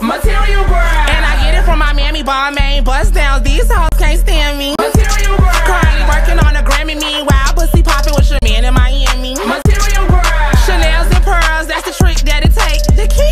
Material girl. And I get it from my mammy, Balmain bust down. These hoes can't stand me. Material girl. Currently working on a Grammy, meanwhile pussy popping with your man in Miami. Material girl. Chanel's and pearls, that's the trick that it takes. The key.